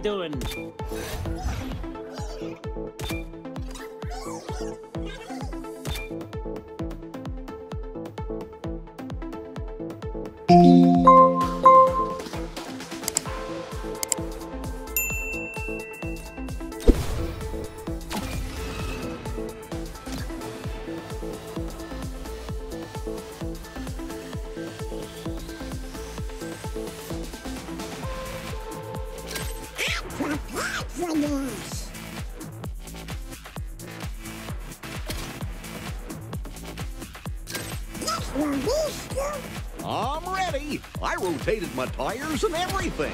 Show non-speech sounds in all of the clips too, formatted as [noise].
you doing? I'm ready. I rotated my tires and everything.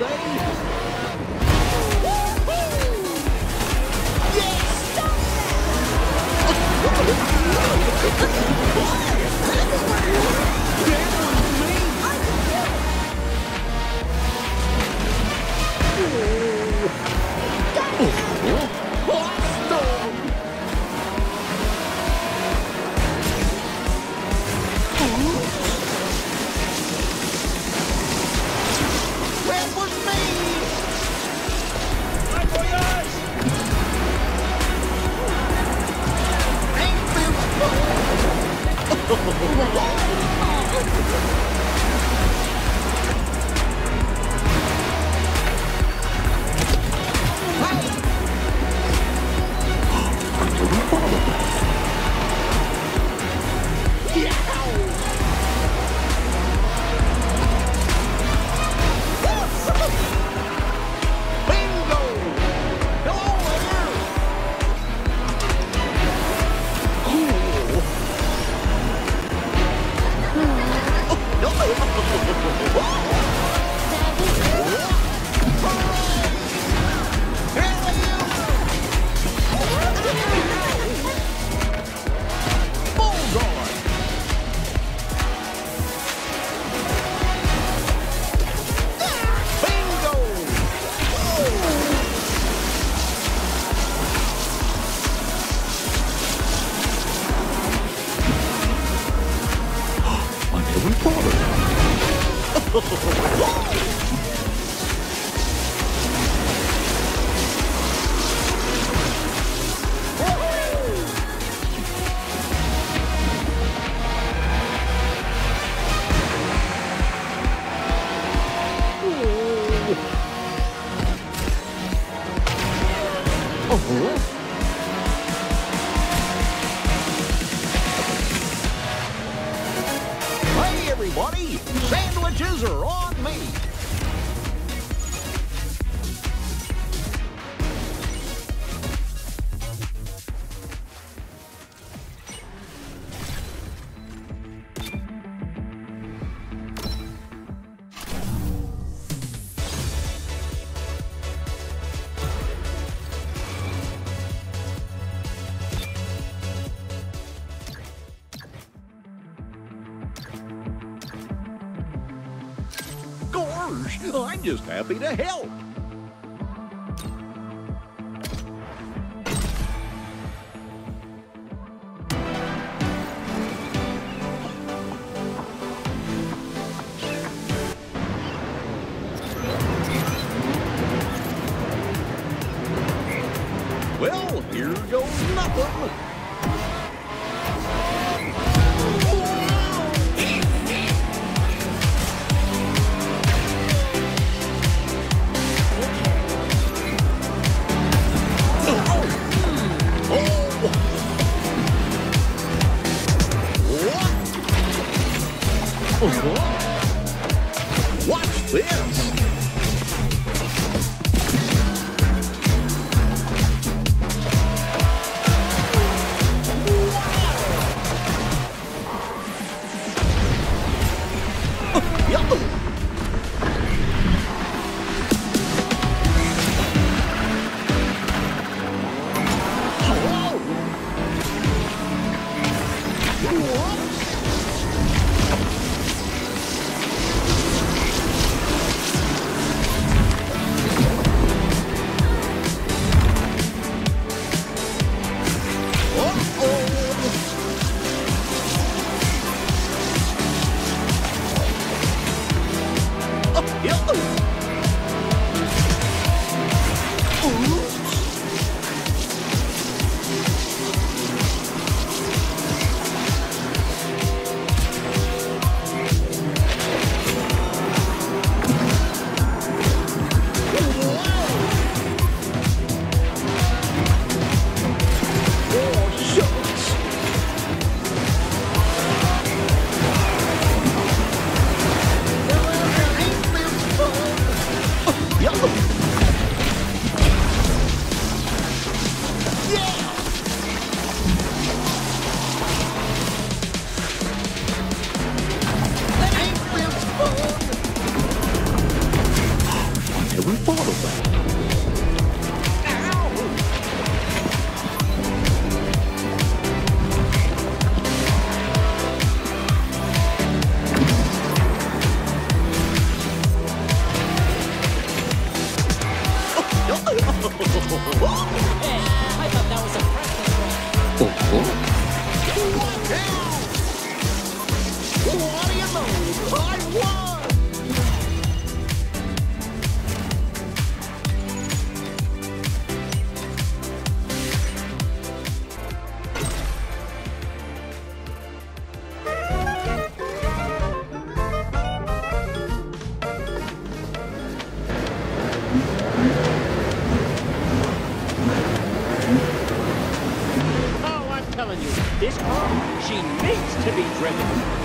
Movies today? That [laughs] どうぞ。Everybody! Sandwiches are on me! I'm just happy to help. Well, here goes nothing. Watch this! you, this car, she needs to be driven.